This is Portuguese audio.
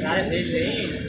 Cara, é bem...